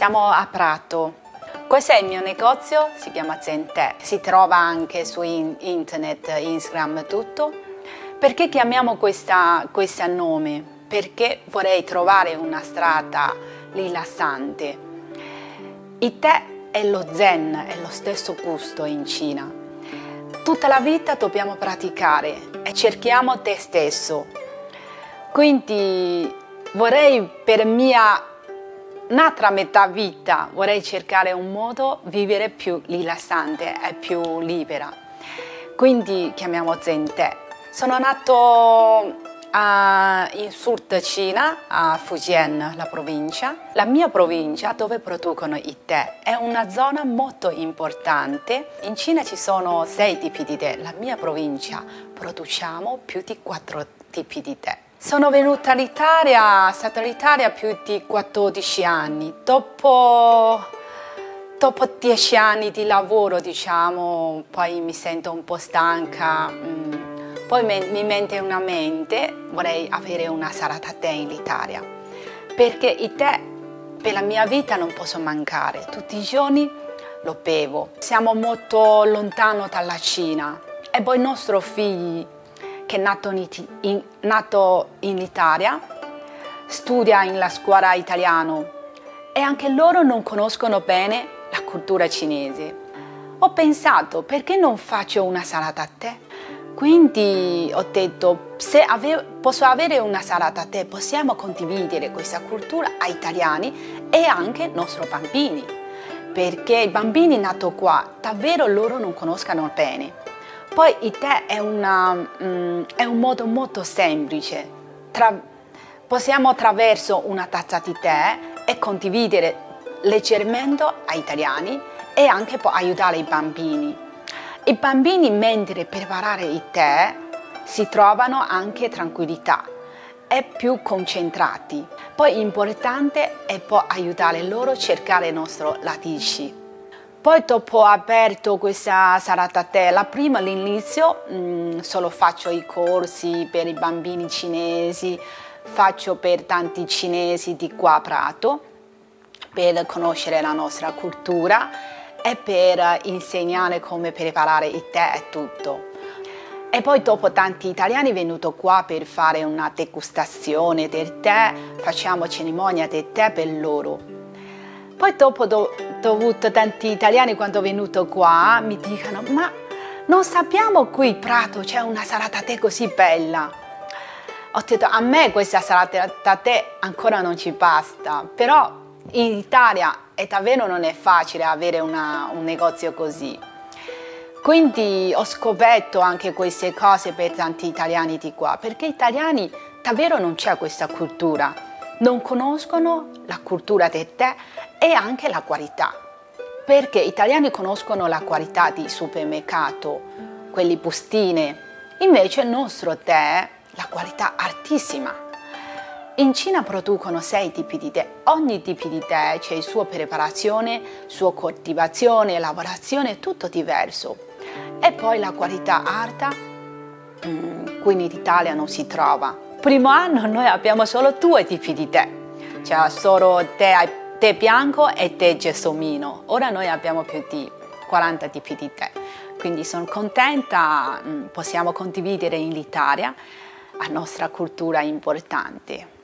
Siamo a Prato. Questo è il mio negozio, si chiama Zentè. Si trova anche su internet, Instagram, tutto. Perché chiamiamo questa, questo nome? Perché vorrei trovare una strada rilassante. Il tè è lo zen, è lo stesso gusto in Cina. Tutta la vita dobbiamo praticare e cerchiamo te stesso. Quindi vorrei per mia un'altra metà vita, vorrei cercare un modo di vivere più rilassante e più libera. Quindi chiamiamo Zen Te. Sono nato a, in Sud Cina, a Fujian, la provincia. La mia provincia dove producono il tè è una zona molto importante. In Cina ci sono sei tipi di tè, la mia provincia produciamo più di quattro tipi di tè. Sono venuta all'Italia, stata all'Italia più di 14 anni. Dopo, dopo 10 anni di lavoro, diciamo, poi mi sento un po' stanca. Mm, poi mi mente una mente, vorrei avere una salata tè in Italia. Perché il tè per la mia vita non posso mancare. Tutti i giorni lo bevo. Siamo molto lontano dalla Cina e poi il nostro figlio che è nato in, in, nato in Italia, studia nella scuola italiana e anche loro non conoscono bene la cultura cinese. Ho pensato perché non faccio una salata a tè? Quindi ho detto se ave posso avere una salata a tè possiamo condividere questa cultura ai italiani e anche ai nostri bambini perché i bambini nati qua davvero loro non conoscono bene poi il tè è, una, um, è un modo molto semplice. Tra, possiamo attraverso una tazza di tè e condividere leggermente ai italiani e anche poi aiutare i bambini. I bambini mentre preparare il tè si trovano anche tranquillità e più concentrati. Poi importante è poi aiutare loro a cercare il nostro latici. Poi dopo ho aperto questa salata tela, prima all'inizio mm, solo faccio i corsi per i bambini cinesi, faccio per tanti cinesi di qua a Prato per conoscere la nostra cultura e per insegnare come preparare il tè e tutto. E poi dopo tanti italiani venuti qua per fare una degustazione del tè, facciamo cerimonia del tè per loro. Poi dopo ho avuto tanti italiani quando venuto qua mi dicono ma non sappiamo qui Prato c'è una salata tè così bella. Ho detto a me questa salata tè ancora non ci basta, però in Italia è davvero non è facile avere una, un negozio così. Quindi ho scoperto anche queste cose per tanti italiani di qua, perché italiani davvero non c'è questa cultura, non conoscono la cultura del tè e anche la qualità, perché gli italiani conoscono la qualità di supermercato, quelli bustine, invece il nostro tè, la qualità altissima. In Cina producono sei tipi di tè, ogni tipo di tè c'è la sua preparazione, sua coltivazione, lavorazione, tutto diverso. E poi la qualità alta, mm, qui in Italia non si trova. Primo anno noi abbiamo solo due tipi di tè, c'è solo tè tè bianco e tè gelsomino. Ora noi abbiamo più di 40 tipi di tè, quindi sono contenta, mm, possiamo condividere in l'Italia la nostra cultura importante.